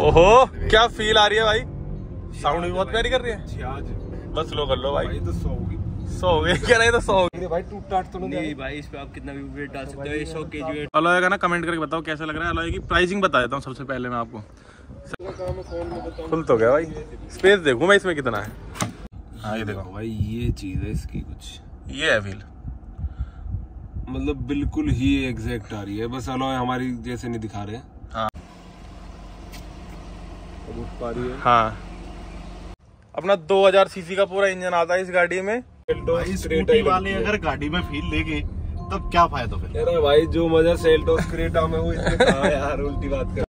ओहो क्या फील आ रही है भाई? साउंड भी बहुत प्यारी कर रही है। बस स्लो कर लो भाई। तो सौ होगी। सो गए कह रहे तो सौ हो भाई टूट टाट तो नहीं नहीं भाई इस पे आप कितना भी वेट डाल सकते हो ये सौ के जी वेट अलॉय का ना कमेंट करके बताओ कैसा लग रहा है? अलॉय की प्राइसिंग बता देता हूँ सबसे पहले मैं आपको। फुल तो गया भाई। स्पेस देखूँ मैं इसमें कितना है। हाँ ये देखो। भाई ये चीज़ है इसकी कुछ। ये है व्हील मतलब बिल्कुल ही एग्जैक्ट आ रही है। बस अलॉय हमारी जैसे नहीं दिखा रहे। हाँ। है। हाँ। अपना 2000 सीसी का पूरा इंजन आता है इस गाड़ी में। भाई स्कूटी वाले अगर गाड़ी में फील लेके तब क्या फ़ायदा फिर? अरे भाई जो मज़ा सेल्टोस क्रेटा में वो इसमें यार उल्टी बात कर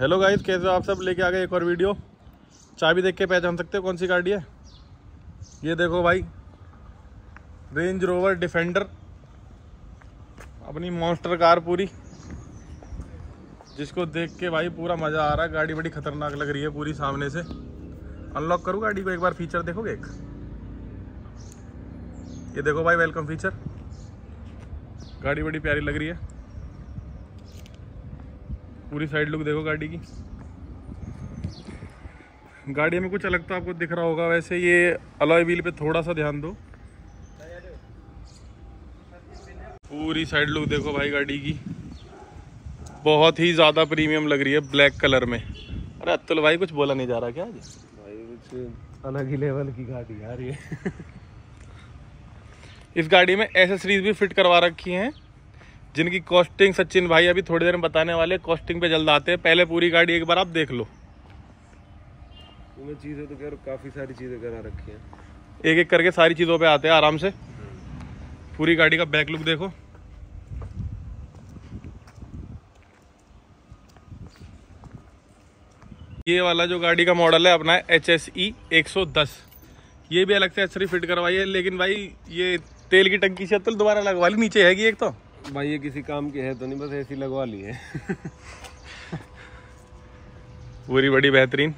हेलो गाइस कैसे हो आप सब? लेके आ गए एक और वीडियो चाबी देख के पहचान सकते हो कौन सी गाड़ी है? ये देखो भाई रेंज रोवर डिफेंडर अपनी मॉन्स्टर कार पूरी। जिसको देख के भाई पूरा मज़ा आ रहा है। गाड़ी बड़ी खतरनाक लग रही है पूरी सामने से। अनलॉक करूँ गाड़ी को एक बार? फीचर देखोगे एक? ये देखो भाई वेलकम फीचर गाड़ी बड़ी प्यारी लग रही है। पूरी साइड लुक देखो गाड़ी की। गाड़ी में कुछ अलग तो आपको दिख रहा होगा। वैसे ये अलॉय व्हील पे थोड़ा सा ध्यान दो। पूरी साइड लुक देखो भाई गाड़ी की। बहुत ही ज़्यादा प्रीमियम लग रही है ब्लैक कलर में। अरे अतुल भाई कुछ बोला नहीं जा रहा क्या आज? भाई कुछ अलग ही लेवल की गाड़ी यार ये। इस गाड़ी में एसेसरीज भी फिट करवा रखी हैं। जिनकी कॉस्टिंग सचिन भाई अभी थोड़ी देर में बताने वाले कॉस्टिंग पे जल्द आते हैं। पहले पूरी गाड़ी एक बार आप देख लो। चीज़ें तो खैर काफ़ी सारी चीज़ें करा रखी हैं। एक एक करके सारी चीज़ों पे आते हैं आराम से। पूरी गाड़ी का बैक लुक देखो। ये वाला जो गाड़ी का मॉडल है अपना एच एस ई एक सौ दस। ये भी अलग से एक्सरी फिट करवाई है लेकिन भाई ये तेल की टंकी से अतुल दोबारा लगवा ली नीचे हैगी एक तो। भाई ये किसी काम की है तो नहीं, बस ऐसी लगवा ली है। पूरी बड़ी बेहतरीन।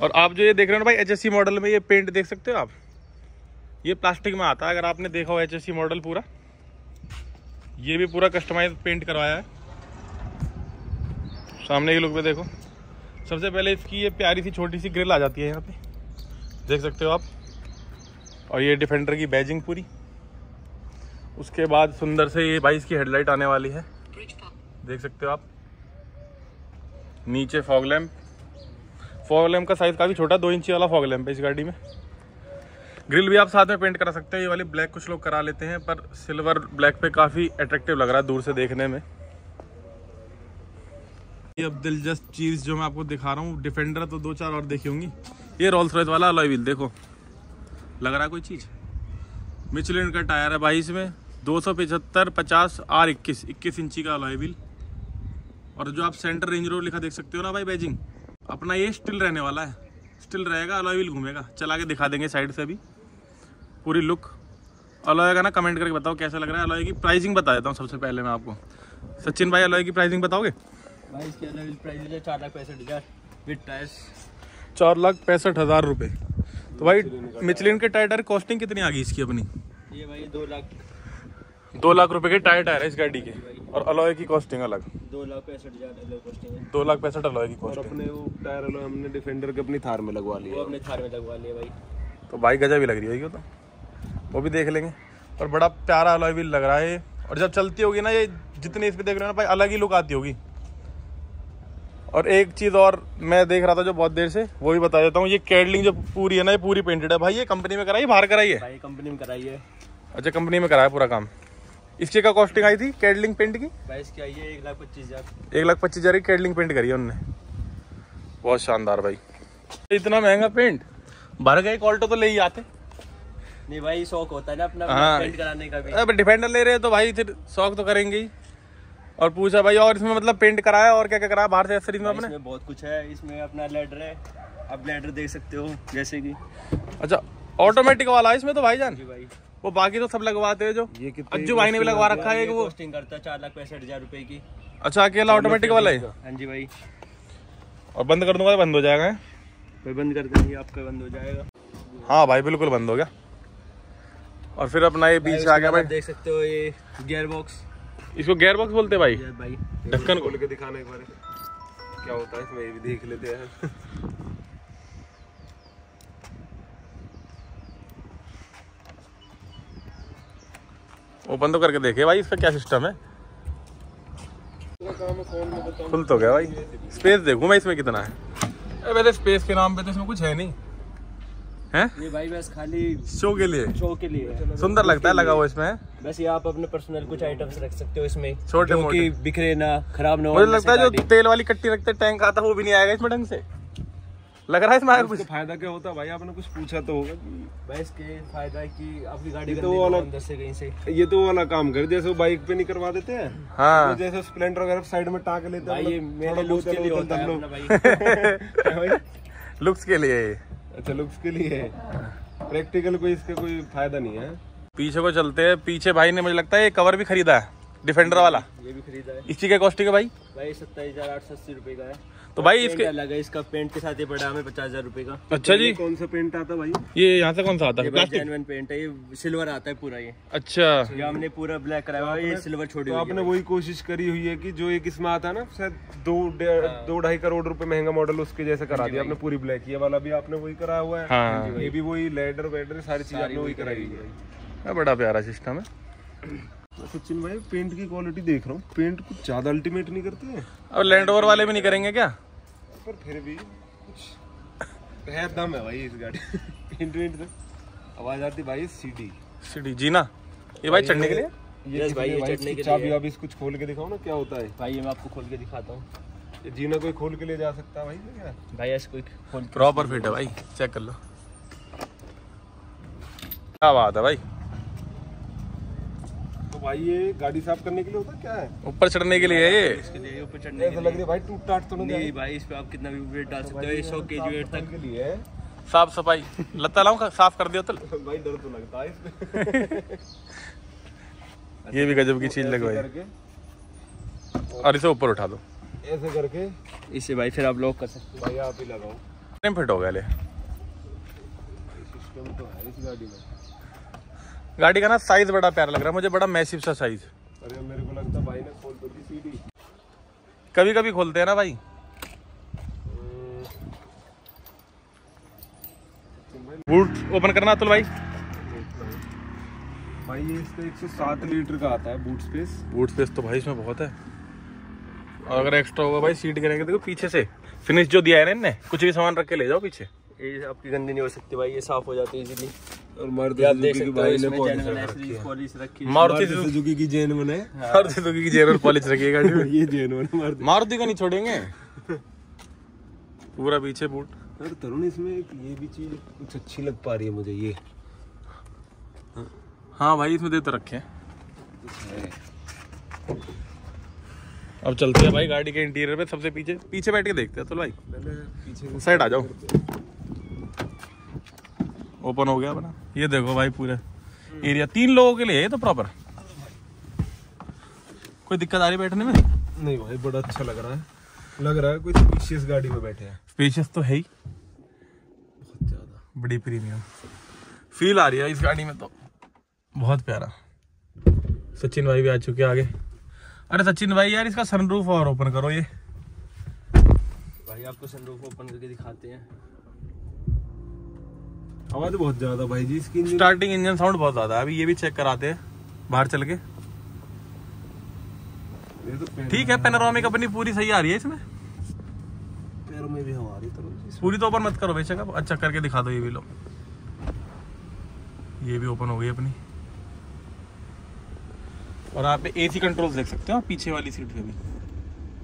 और आप जो ये देख रहे हो ना भाई एचएससी मॉडल में ये पेंट देख सकते हो आप? ये प्लास्टिक में आता है, अगर आपने देखा हो एचएससी मॉडल पूरा। ये भी पूरा कस्टमाइज पेंट करवाया है। सामने के लुक पे देखो। सबसे पहले इसकी ये प्यारी सी, छोटी सी ग्रिल आ जाती है यहाँ पे। देख सकते हो आप। और ये डिफेंडर की बैजिंग पूरी। उसके बाद सुंदर से ये भाई इसकी हेडलाइट आने वाली है। देख सकते हो आप। नीचे फॉग लैम्प फॉग लैम्प का साइज़ काफ़ी छोटा दो इंची वाला फॉग लैम्प है इस गाड़ी में। ग्रिल भी आप साथ में पेंट करा सकते हैं ये वाली ब्लैक कुछ लोग करा लेते हैं पर सिल्वर ब्लैक पे काफ़ी अट्रैक्टिव लग रहा है दूर से देखने में। ये अब दिलचस्प चीज़ जो मैं आपको दिखा रहा हूँ डिफेंडर तो दो चार और देखी होंगी। ये रोल्स रॉयस वाला अलॉय व्हील देखो। लग रहा है कोई चीज़? मिचलिन का टायर है भाई इसमें। दो सौ पचहत्तर पचास आर इक्कीस इक्कीस इंची का अलॉय व्हील और जो आप सेंटर रेंज रोड लिखा देख सकते हो ना भाई बैजिंग अपना ये स्टिल रहने वाला है। स्टिल रहेगा अलॉय व्हील घूमेगा। चला के दिखा देंगे साइड से अभी पूरी लुक अलॉय का ना कमेंट करके बताओ कैसा लग रहा है। अलॉय की प्राइसिंग बता देता हूँ सबसे पहले मैं आपको। सचिन भाई अलॉय की प्राइसिंग बताओगे? भाई इसके अंदर प्राइस है चार लाख पैंसठ हज़ार। विद टायर्स चार लाख पैंसठ हज़ार रुपये तो भाई मिचलिन के टायर कॉस्टिंग कितनी आ गई इसकी अपनी? ये भाई दो लाख दो लाख रुपए के टायर टायर है इस गाड़ी के। और अलॉय की कॉस्टिंग अलग। दो लाख पैंसठ हज़ार है। दो लाख पैंसठ अलॉय की कॉस्टिंग अपने वो टायर हमने डिफेंडर के अपनी थार में लगवा लिया। अपने थार में लगवा लिए भाई। तो भाई गजा भी लग रही है तो। वो भी देख लेंगे। और बड़ा प्यारा अलॉय भी लग रहा है और जब चलती होगी ना ये जितनी इस पर देख रहे हो ना भाई अलग ही लुक आती होगी। और एक चीज़ और मैं देख रहा था जो बहुत देर से वो भी बता देता हूँ। ये कैडलिंग जो पूरी है ना ये पूरी पेंटेड है। भाई ये कंपनी में कराई बाहर कराई है? भाई कंपनी में कराई है। अच्छा कंपनी में कराया पूरा काम। इसकी क्या कॉस्टिंग आई थी कैडलिंग पेंट की? इसकी आई है? एक लाख पच्चीस हज़ार। एक लाख पच्चीस हज़ार की कैडलिंग पेंट करी है उनने। बहुत शानदार भाई। इतना महँगा पेंट भर गए ऑल्टो तो ले ही आते। नहीं भाई शौक होता है ना अपना हाँ। पेंट कराने का भी। अब डिफेंडर ले रहे हैं तो भाई फिर शौक तो करेंगे ही। और पूछा भाई और इसमें मतलब पेंट कराया और क्या क्या कराया? बाहर से एक्सरीज में भाई, अपने? इसमें बहुत कुछ है। इसमें अपना लेडर है। आप लेडर देख सकते हो जैसे कि। अच्छा ऑटोमेटिक वाला है इसमें तो भाईजान? जी भाई। वो बाकी तो सब लगवाते हैं जो। ये अज्जू भाई ने भी लगवा रखा है वो। कॉस्टिंग करता है चार लाख पैंसठ हज़ार रुपए की। अच्छा अकेला ऑटोमेटिक वाला है? हाँ जी भाई। और बंद कर दूँगा तो बंद हो जाएगा हैं? कोई बंद कर देंगे आपका बंद हो जाएगा। हाँ भाई बिल्कुल बंद हो गया। और फिर अपना ये बीच आ गया भाई। देख सकते हो ये गियर बॉक्स इसको गेयर बॉक्स बोलते हैं भाई? भाई। ढक्कन खोल के दिखाना एक बार। क्या होता है इसमें ये भी देख लेते हैं। ओपन तो करके देखे भाई इसका क्या सिस्टम है? खुल तो गया भाई। स्पेस देखूँ मैं इसमें कितना है। वैसे स्पेस के नाम पे तो इसमें कुछ है नहीं। है? ये भाई बस खाली शो के लिए। शो के लिए सुंदर लगता है लगा हुआ इसमें बस ये आप अपने पर्सनल कुछ आइटम्स रख सकते हो इसमें। छोटे मोटे। बिखरे ना खराब ना हो मुझे लगता है जो तेल वाली कट्टी रखते टैंक आता है वो भी नहीं आएगा इसमें ढंग से। लग रहा है इसमें कुछ फ़ायदा क्या होता? है भाई आपने कुछ पूछा तो होगा कि भाई इसके फ़ायदा है कि आपकी गाड़ी ये तो वाला- अंदर से कहीं से। ये तो वाला काम कर जैसे वो बाइक पे नहीं करवा देते हैं? हाँ। तो जैसे स्प्लेंडर वगैरह साइड में टांग लेते हैं ये मेरे लुक्स के लिए होता है लो। अपना भाई भाई? लुक्स के लिए। अच्छा लुक्स के लिए। प्रैक्टिकल कोई इसके कोई फ़ायदा नहीं है। पीछे को चलते हैं। पीछे भाई ने मुझे लगता है ये कवर भी खरीदा है डिफेंडर वाला। ये भी खरीदा है। इसी का कॉस्टिंग है भाई? भाई सत्ताईस हज़ार आठ सौ अस्सी रुपए का है। तो भाई इसके अलग है इसका पेंट के साथ ये पड़ा हमें पचास हज़ार रुपए का। अच्छा जी। कौन सा पेंट आता भाई? ये यहाँ से कौन सा आता है? जेनवन पेंट है ये सिल्वर आता है पूरा ये। अच्छा। ये हमने पूरा ब्लैक कराया हुआ है ये सिल्वर छोड़ी तो आपने वही कोशिश करी हुई है कि जो एक इसमें आता है ना शायद दो दो ढाई करोड़ रुपए महँगा मॉडल उसके जैसे करा दिया आपने पूरी ब्लैक ये वाला भी आपने वही करा हुआ है। हाँ। ये भी वही लेडर वेडर सारी चीज़ आपने वही कराई है बड़ा प्यारा सिस्टम है। सचिन भाई पेंट की क्वालिटी देख रहा हूँ। पेंट कुछ ज़्यादा अल्टीमेट नहीं करते हैं? अब लैंड ओवर वाले भी नहीं करेंगे क्या? पर फिर भी कुछ है दम है भाई इस गाड़ी। पेंट वेंट से आवाज़ आती भाई सीडी सीढ़ी जीना। ये भाई चढ़ने के लिए? ये भाई, चढ़ने के चाबी लिए। वाबी कुछ खोल के दिखाओ ना क्या होता है। भाई ये मैं आपको खोल के दिखाता हूँ। जीना कोई खोल के ले जा सकता है भाई क्या? भाई ऐसे कोई खोल प्रॉपर फिट है भाई चेक कर लो। क्या बात है भाई। भाई ये गाड़ी साफ़ करने के लिए होता क्या है? ऊपर चढ़ने के लिए है ये। ऊपर चढ़ने के लग भाई टूट टाट तो नहीं भाई इस पे आप कितना भी वेट डाल सकते हो सौ के जी वेट तक के लिए साफ़ सफ़ाई। लत्ता लाऊं साफ़ कर दियो तो। भाई डर तो लगता है ये भी गजब की चीज़ लगवाई। और इसे ऊपर उठा दो। ऐसे करके। इससे भाई फिर आप लॉक कर सकते भाई आप ही लगाओ। फिट हो गया ले। सिस्टम तो है इस गाड़ी में। गाड़ी का ना साइज़ बड़ा प्यारा लग रहा है मुझे बड़ा मैसिव सा साइज़ अरे मेरे को लगता भाई ने खोल तो दी सीडी कभी कभी खोलते हैं ना भाई। बूट ओपन करना अतुल भाई। भाई ये इसका 107 लीटर का आता है बूट स्पेस बूट स्पेस तो भाई इसमें बहुत है। और अगर एक्स्ट्रा होगा भाई सीट करेंगे देखो पीछे से। फिनिश जो दिया है ना इनने कुछ भी सामान रख के ले जाओ पीछे। ये आपकी गंदी नहीं हो सकती भाई ये साफ़ हो जाती है इजीली और मारुति सुजुकी भाई ने पॉलिश रखी है। मारुति सुजुकी की जेनवन है। मारुति सुजुकी की पॉलिश रखी है गाड़ी में। ये जेनवन मारुति। मारुति का नहीं छोड़ेंगे? पूरा पीछे बूट अरे तरुण इसमें एक ये भी चीज़ कुछ अच्छी लग पा रही है मुझे ये। हाँ भाई इसमें दे तो रखे अब चलते हैं भाई गाड़ी के इंटीरियर पे सबसे पीछे पीछे बैठ के देखते हैं। तो भाई पीछे साइड आ जाओ। ओपन हो गया अपना। ये देखो भाई पूरा एरिया तीन लोगों के लिए है ये तो प्रॉपर कोई दिक्कत आ रही बैठने में? नहीं भाई बड़ा अच्छा लग रहा है। लग रहा है कोई स्पेशियस गाड़ी में बैठे हैं। स्पेशियस तो है ही। बहुत ज़्यादा। बड़ी प्रीमियम फील आ रही है इस गाड़ी में तो। बहुत प्यारा। सचिन भाई भी आ चुके आगे। अरे सचिन भाई यार इसका सनरूफ और ओपन करो ये। भाई आपको सनरूफ ओपन करके दिखाते हैं। आवाज़ बहुत ज़्यादा भाई जी इसकी स्टार्टिंग इंजन साउंड बहुत ज़्यादा अभी ये भी चेक कराते हैं बाहर चल के। तो ठीक है पेनोरामिक अपनी पूरी सही आ रही है इसमें? पैरों में भी हवा आ रही तरुण पूरी तो ओपन मत करो बेशक अब। अच्छा करके दिखा दो ये भी लो। ये भी ओपन हो गई अपनी। और आप एसी कंट्रोल देख सकते हो पीछे वाली सीट पे भी।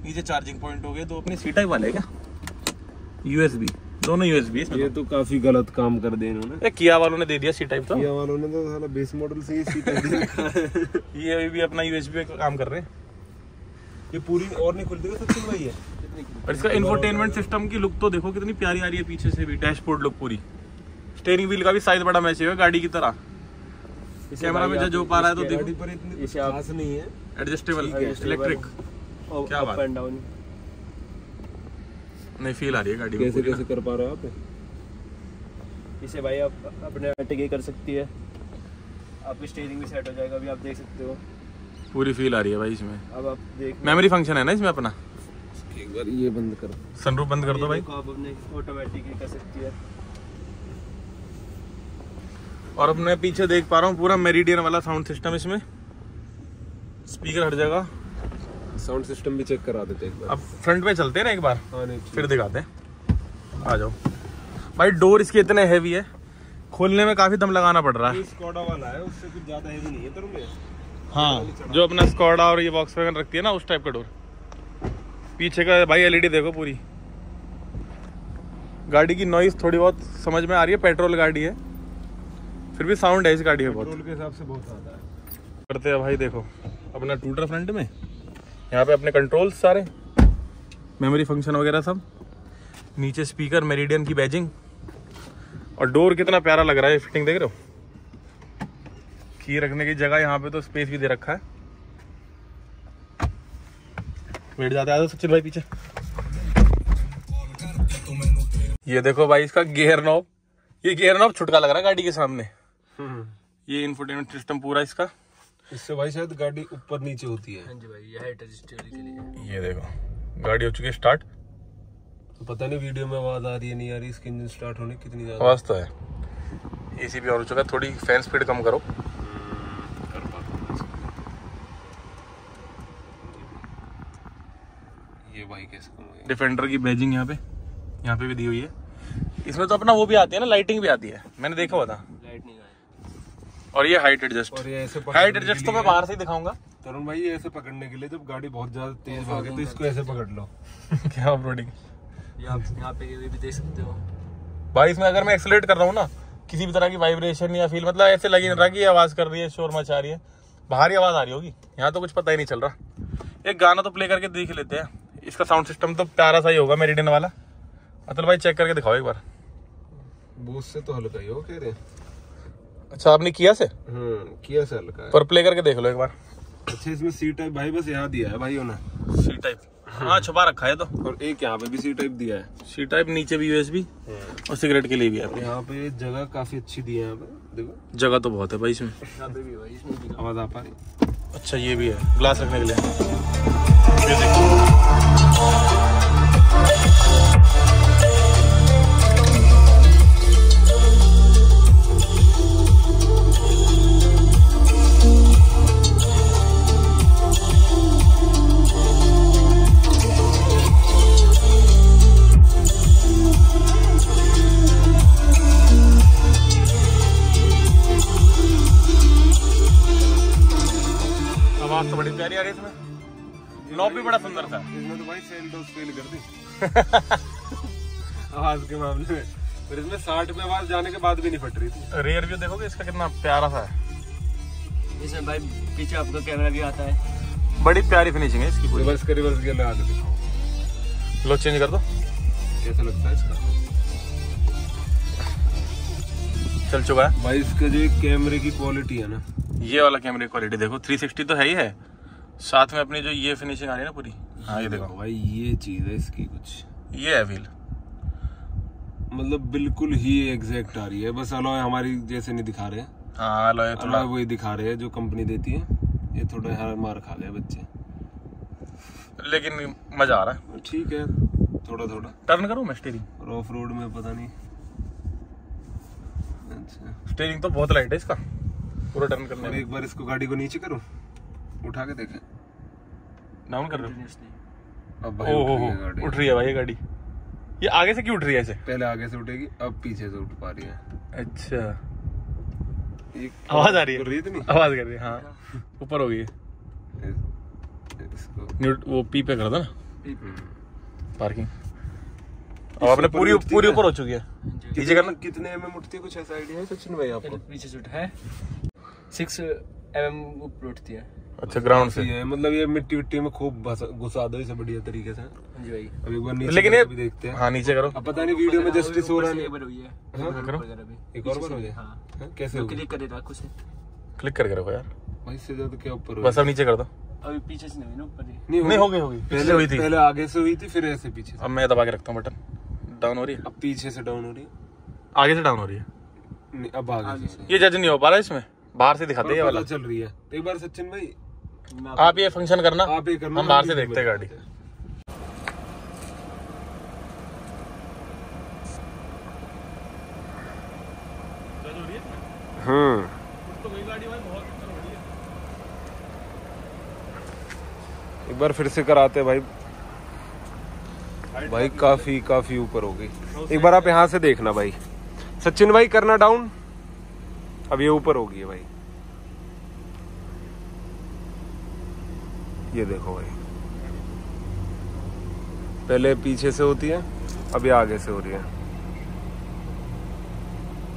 नीचे चार्जिंग पॉइंट हो गए तो अपनी सी टाइप वाले क्या? यूएसबी दोनों यूएसबी ये तो। काफ़ी गलत काम कर दिए इन्होंने। तो। किया वालों ने दे दिया सी टाइप तो। किया वालों ने तो साला बेस मॉडल से ही सीट दे रखा है। ये भी अपना यूएसबी पे काम कर रहे हैं। ये पूरी और नहीं खुलती है सचिन भाई है। और इसका इंफोटेनमेंट सिस्टम की लुक तो देखो कितनी प्यारी आ रही है पीछे से भी डैशबोर्ड लुक पूरी। स्टेयरिंग व्हील का भी साइज़ बड़ा मैच है गाड़ी की तरह। कैमरा में आप पा रहा है तो देखो। पर इतनी खास नहीं है। एडजस्टेबल इलेक्ट्रिक क्या अप बात? एंड डाउन नहीं फील आ रही है गाड़ी कैसे कैसे कर पा रहे हो आप? इसे भाई आप अपने अटके कर सकती है। आपकी स्टेयरिंग भी सेट हो जाएगा अभी आप देख सकते हो। पूरी फील आ रही है भाई इसमें। अब आप देख मेमोरी फ़ंक्शन है ना इसमें अपना? एक बार ये बंद कर। सनरूफ बंद कर दो भाई। आप अपने ऑटोमेटिकली कर सकती है। और अब मैं पीछे देख पा रहा हूँ पूरा मेरिडियन वाला साउंड सिस्टम इसमें। स्पीकर हर जगह साउंड सिस्टम भी चेक करा देते एक बार। अब फ्रंट में चलते हैं ना एक बार? हाँ फिर दिखाते हैं। आ जाओ। भाई डोर इसके इतने हैवी है। खोलने में काफ़ी दम लगाना पड़ रहा है। स्कॉडा वाला है उससे कुछ ज़्यादा हैवी नहीं है भैया हाँ जो अपना स्कॉडा और ये बॉक्स वैगन रखती है ना उस टाइप का डोर। पीछे का भाई एलईडी देखो पूरी। गाड़ी की नॉइज़ थोड़ी बहुत समझ में आ रही है पेट्रोल गाड़ी है। फिर भी साउंड है इस गाड़ी में बहुत। पेट्रोल के हिसाब से बहुत ज़्यादा है। करते हैं भाई देखो। अपना टूटर फ्रंट में। यहाँ पे अपने कंट्रोल्स सारे। मेमोरी फ़ंक्शन वगैरह सब? नीचे स्पीकर मेरिडियन की बैजिंग और डोर कितना प्यारा लग रहा है फिटिंग देख रहे हो? की रखने की जगह यहाँ पे तो स्पेस भी दे रखा है। बैठ जाते हैं सचिन भाई पीछे। ये देखो भाई इसका गियर नॉब ये गियर नॉब छुटका लग रहा है गाड़ी के सामने। ये इंफोटेनमेंट सिस्टम पूरा इसका। इससे भाई शायद गाड़ी ऊपर नीचे होती है। हाँ जी भाई ये हाइट रजिस्टर के लिए। ये देखो गाड़ी हो चुकी है स्टार्ट तो पता नहीं वीडियो में आवाज़ आ रही है नहीं आ रही इसकी इंजन स्टार्ट होने कितनी ज़्यादा। आवाज़ तो है। एसी भी और हो चुका है थोड़ी फ़ैन स्पीड कम करो। कर पाता हूँ इसको। ये भाई कैसे डिफेंडर की बैजिंग यहाँ पे यहाँ पे भी दी हुई है। इसमें तो अपना वो भी आती है ना लाइटिंग भी आती है। मैंने देखा हुआ था। और ये हाइट एडजस्ट और ये ऐसे हाइट एडजस्ट तो मैं बाहर से ही दिखाऊँगा। तरुण भाई ये ऐसे पकड़ने के लिए जब गाड़ी बहुत ज़्यादा तेज भागे तो इसको ऐसे पकड़ लो। क्या आप यहाँ पे ये भी देख सकते हो। भाई इसमें अगर मैं एक्सलेट कर रहा हूँ ना किसी भी तरह की वाइब्रेशन या फील मतलब ऐसे लगी रहा कि आवाज़ कर रही है शोर मचा रही है। बाहर ही आवाज़ आ रही होगी। यहाँ तो कुछ पता ही नहीं चल रहा। एक गाना तो प्ले करके देख लेते हैं। इसका साउंड सिस्टम तो प्यारा सा ही होगा मेरिडियन वाला। अतुल भाई चेक करके दिखाओ एक बार। बूथ से तो हल्का ही हो कह रहे अच्छा आपने किया से हम्म किया से हल्का पर प्ले करके देख लो एक बार। अच्छा इसमें सी टाइप भाई बस यहाँ दिया है भाइयों ने सी टाइप हाँ छुपा रखा है तो। और एक यहाँ पे भी सी टाइप दिया है। सी टाइप नीचे भी यूएसबी और सिगरेट के लिए भी है। यहाँ पे जगह काफ़ी अच्छी दी है यहाँ पे देखो। जगह तो बहुत है भाई इसमें। भाई आवाज़ आ पा रही अच्छा ये भी है। ग्लास रखने के लिए। तो बड़ी प्यारी आ रही है इसमें। नॉब भी बड़ा सुंदर था। इसमें तो भाई सेल डोज फेल कर दी। आवाज़ के मामले में। पर इसमें साठ पे आवाज़ जाने के बाद भी नहीं फट रही थी। रेयर व्यू देखोगे इसका कितना प्यारा सा है। इसमें भाई पीछे आपका कैमरा भी आता है। बड़ी प्यारी फिनिशिंग है इसकी रिवर्स का रिवर्स गियर लगा दिखाओ। लो चेंज कर दो। कैसा लगता है इसका? चल चुका है। भाई इसका जो कैमरे की क्वालिटी है ना। ये वाला कैमरे की क्वालिटी देखो 360 तो है ही है। साथ में अपनी जो ये फिनिशिंग आ रही है ना पूरी। हाँ ये देखो। भाई ये चीज़ है इसकी कुछ। ये है व्हील मतलब बिल्कुल ही एग्जैक्ट आ रही है। बस अलॉय हमारी जैसे नहीं दिखा रहे हाँ। अलॉय थोड़ा। वही दिखा रहे हैं जो कंपनी देती है। ये थोड़ा हार मार खा गए बच्चे। लेकिन मज़ा आ रहा है। ठीक है थोड़ा थोड़ा टर्न करूँ मैं और ऑफ़ रोड में पता नहीं। स्टेयरिंग तो बहुत लाइट है इसका। पूरा टर्न करने में। एक बार इसको गाड़ी को नीचे करूँ उठा के देखें। डाउन कर रहे। अब भाई ओ उठ हो रही है उठ रही है भाई ये गाड़ी। ये आगे से क्यों उठ रही है ऐसे पहले आगे से उठेगी अब पीछे से उठ पा रही है। अच्छा। आवाज़ आ रही है। रही इतनी? आवाज़ कर रही है हाँ। ऊपर हो गई है। इसको। वो पी पे कर दो ना। पार्किंग अब आपने पूरी पूरी ऊपर हो चुकी है। नीचे करना कितने एम एम उठती है? कुछ ऐसा आइडिया है? सचिन भाई आपको? पीछे से उठा है। सिक्स एम ऊपर उठती है। अच्छा ग्राउंड से। ये है, मतलब ये मिट्टी विट्टी में खूब घुसा दो इसे बढ़िया तरीके से। हाँ जी भाई। अब एक बार नीचे लेकिन करके ये देखते हैं। हाँ नीचे करो। अब पता नहीं वीडियो में जस्टिस हो रहा है है? करो। एक और बार हो जाए हाँ। हाँ, कैसे क्लिक करे रखो से क्लिक करके रखो यार। भाई इससे ज़्यादा क्या ऊपर बस अब नीचे कर दो। अभी पीछे से नहीं हुई ना ऊपर ही नहीं हो गई होगी पहले हुई थी। पहले आगे से हुई थी फिर ऐसे पीछे अब मैं दबा के रखता हूँ बटन। डाउन हो रही है? अब पीछे से डाउन हो रही है। आगे से डाउन हो रही है? नहीं, अब आगे से। ये जज नहीं हो पा रहा इसमें? बाहर से दिखाते हैं ये वाला। चल रही है। एक बार सचिन भाई आप ये फ़ंक्शन करना। आप ये करना हम बाहर से देखते हैं गाड़ी। हम्म। एक बार फिर से कराते भाई। भाई काफ़ी काफ़ी ऊपर हो गई। एक बार आप यहाँ से देखना भाई। सचिन भाई करना डाउन अब ये ऊपर हो गई है भाई। ये देखो भाई। पहले पीछे से होती है अब ये आगे से हो रही है।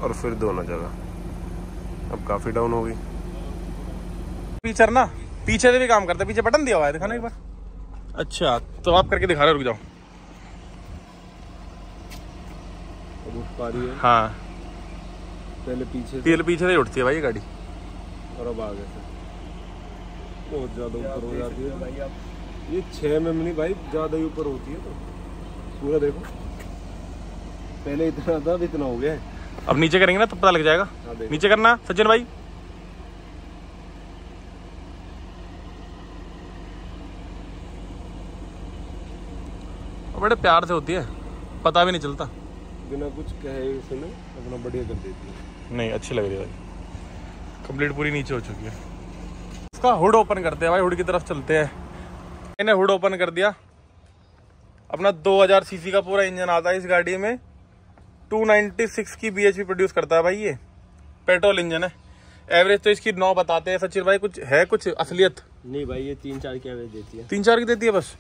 और फिर दोनों जगह। अब काफ़ी डाउन हो गई फीचर ना पीछे से भी काम करता है। पीछे बटन दिया हुआ है दिखाना एक बार। अच्छा तो आप करके दिखा रहे रुक जाओ अब उठ पा रही है। हाँ। पहले पीछे से। पीछे से उठती है भाई ये गाड़ी। और अब आगे से बहुत ज़्यादा ऊपर हो जाती है। ये छह में नहीं भाई ज़्यादा ही ऊपर होती है तो। पूरा देखो। पहले इतना था अब इतना हो गया अब नीचे करेंगे ना तब पता लग जाएगा। हाँ, नीचे करना सचिन भाई। बड़े प्यार से होती है। पता भी नहीं चलता। बिना कुछ कहे सुने अपना बढ़िया कर देती है नहीं अच्छी लग रही है भाई। कंप्लीट पूरी नीचे हो चुकी है। इसका हुड ओपन करते हैं भाई हुड की तरफ़ चलते हैं। मैंने हुड ओपन कर दिया। अपना 2000 सीसी का पूरा इंजन आता है इस गाड़ी में। 296 की बीएचपी प्रोड्यूस करता है भाई ये। पेट्रोल इंजन है। एवरेज तो इसकी नौ बताते हैं सचिन भाई कुछ है कुछ असलियत? नहीं भाई ये तीन चार की एवरेज देती है। तीन चार की देती है बस?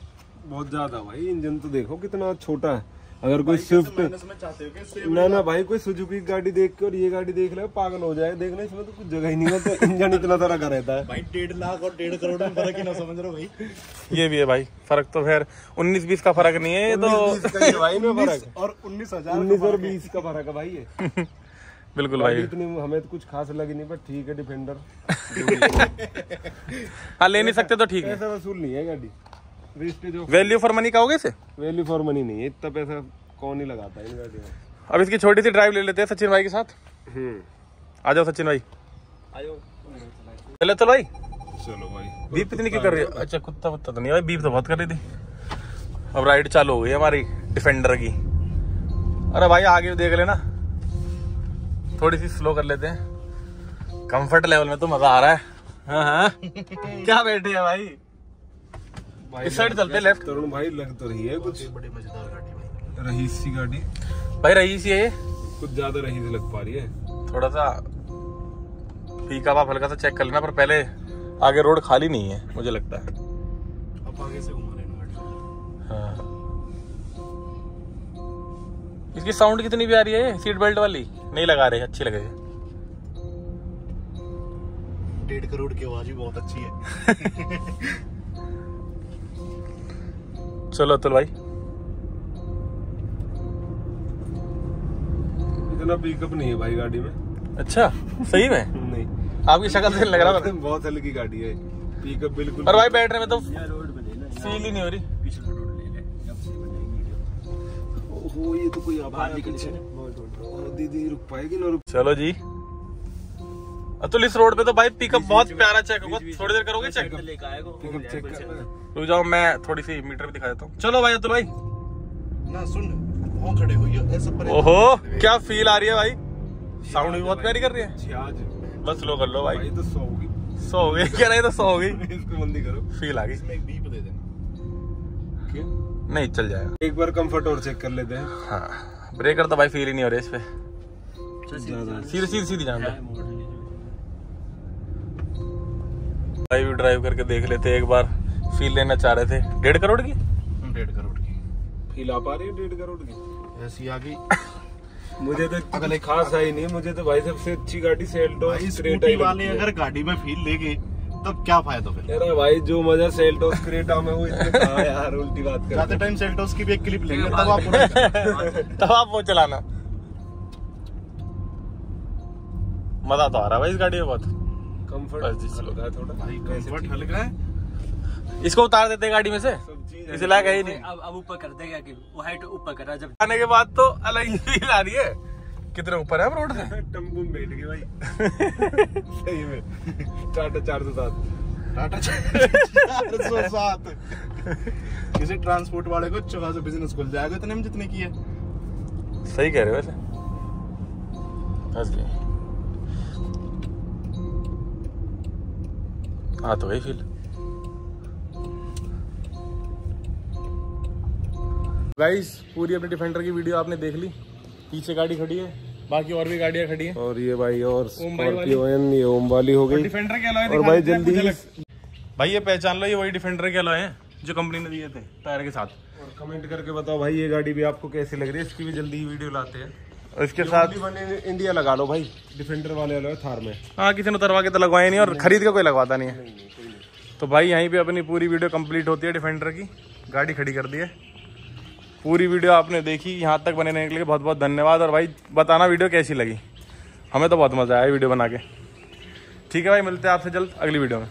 बहुत ज़्यादा भाई इंजन तो देखो कितना छोटा है। अगर कोई स्विफ्ट ना ना भाई कोई सुजुकी गाड़ी देख के और ये गाड़ी देख ले पागल हो जाए। देखना इसमें तो कुछ जगह ही नहीं होता इंजन इतना तरह का रहता है। भाई डेढ़ लाख और डेढ़ करोड़ में फ़र्क ही ना समझ रहे भाई। ये भी है भाई फ़र्क तो खैर उन्नीस बीस का फ़र्क नहीं है ये तो भाई में फ़र्क। और उन्नीस हज़ार उन्नीस और बीस का फ़र्क है भाई ये। बिल्कुल भाई। इतनी हमें तो कुछ खास लगी नहीं पर ठीक है डिफेंडर हाँ ले नहीं सकते तो ठीक है। पैसा वसूल नहीं है गाड़ी। वैल्यू फॉर मनी कहोगे इसे? वैल्यू फॉर मनी नहीं है इतना पैसा कौन ही लगाता है इन गाड़ियों अब इसकी छोटी सी ड्राइव ले लेते हैं सचिन भाई के साथ। हम्म। आ जाओ सचिन भाई। चले तो भाई। चलो भाई। बीप इतनी क्यों कर रही है? अच्छा कुत्ता कुत्ता तो नहीं भाई बीप तो बहुत कर रही थी। अब राइड चालू हो गई हमारी डिफेंडर की। अरे भाई आगे भी देख लेना। थोड़ी सी स्लो कर लेते हैं। कंफर्ट लेवल में तो मज़ा आ रहा है। हाँ हाँ। क्या बैठे हैं भाई? इस साइड चलते हैं लेफ़्ट तरुण भाई लग तो रही है कुछ। बड़ी मज़ेदार गाड़ी भाई। रहीस सी गाड़ी। भाई रही सी है ये। कुछ ज़्यादा रहीस लग पा रही है। थोड़ा सा फीका आप हल्का सा चेक कर लेना पर पहले आगे रोड खाली नहीं है मुझे लगता है। अब आगे से घुमा लेना गाड़ी। हाँ। इसकी साउंड कितनी प्यारी है सीट बेल्ट वाली। नहीं लगा रहे अच्छी लग रही है। डेढ़ करोड़ की आवाज़ भी बहुत अच्छी है। चलो अतुल भाई। इतना पिकअप नहीं है भाई गाड़ी में। अच्छा सही में? नहीं। आपकी शक्ल से लग रहा है बहुत हल्की गाड़ी है। पिकअप बिल्कुल और भाई बैटरी में तो फील ही नहीं हो रही। पीछे रोड ले ले अब सही बन वीडियो ओहो ये तो कोई आवाज़ निकल से दीदी रुक पाएगी ना रुक चलो जी। अतुल इस रोड पे तो भाई पिकअप बहुत प्यारा चेक होगा। थोड़ी देर करोगे चेक पिकअप चेक रुक जाओ मैं थोड़ी सी मीटर भी दिखा देता हूँ। चलो भाई अतुल भाई। ना सुन वहाँ खड़े हुई ऐसा पर ओहो क्या फील आ रही है भाई? साउंड भी बहुत प्यारी कर रही है। बस स्लो कर लो भाई। भाई तो सौ होगी सो हो गई? कह रहे तो सो हो गई। इसको बंदी करो। फील आ गई। इसमें एक बीप दे देना। क्यों? नहीं चल जाएगा। एक बार कंफर्ट और चेक कर लेते हैं। हाँ। ब्रेकर तो भाई फील ही नहीं हो रही इस पे। सीधी सीधी सीधी जान दो। भी ड्राइव करके देख लेते एक बार फील लेना चाह रहे थे। डेढ़ करोड़ की? डेढ़ करोड़ की। फील आ पा रही है डेढ़ करोड़ की? ऐसी आ गई। मुझे तो अगले खास आई नहीं मुझे तो भाई सबसे अच्छी गाड़ी सेल्टो भाई क्रेटा वाले अगर गाड़ी में फील लेके तब क्या फ़ायदा फिर? अरे भाई जो मज़ा सेल्टोस क्रेटा में वो इसमें कहाँ है यार उल्टी बात कर जाते टाइम सेल्टोस की भी एक क्लिप लेंगे तब आप तब आप वो चलाना। मज़ा तो आ रहा है भाई इस गाड़ी में बहुत। कंफर्ट हल्का है थोड़ा। भाई कंफर्ट हल्का है। इसको उतार देते हैं गाड़ी में से? इसे लायक है ही नहीं। अब अब ऊपर कर देगा कि वो हाइट ऊपर कर रहा जब आने के बाद तो अलग ही फील आ रही है। कितने ऊपर है हम रोड से? टम्बू में बैठ गए भाई। सही में। टाटा चार सौ सात। टाटा चार सौ सात। किसी ट्रांसपोर्ट वाले को चौका से बिज़नेस खुल जाएगा इतने में जितने की है। सही कह रहे हो वैसे। हंस गए। हाँ तो वही फील गाइस पूरी अपनी डिफेंडर की वीडियो आपने देख ली। पीछे गाड़ी खड़ी है बाकी और भी गाड़ियाँ खड़ी हैं। और ये भाई और ओम भाई स्कॉर्पियो एन ये ओम वाली हो गई। डिफेंडर के अलावा और भाई जल्दी भाई ये पहचान लो ये वही डिफेंडर के अलावा हैं जो कंपनी ने दिए थे टायर के साथ। और कमेंट करके बताओ भाई ये गाड़ी भी आपको कैसी लग रही है? इसकी भी जल्दी ही वीडियो लाते हैं। और इसके साथ इंडिया लगा लो भाई। डिफेंडर वाले वाले थार में। हाँ किसी ने उतरवा के तो लगवाया नहीं और खरीद के कोई लगवाता नहीं है। तो भाई यहीं पे अपनी पूरी वीडियो कंप्लीट होती है डिफेंडर की। गाड़ी खड़ी कर दी है। पूरी वीडियो आपने देखी यहाँ तक बने रहने के लिए बहुत बहुत धन्यवाद और भाई बताना वीडियो कैसी लगी। हमें तो बहुत मज़ा आया वीडियो बना के। ठीक है भाई मिलते हैं आपसे जल्द अगली वीडियो में।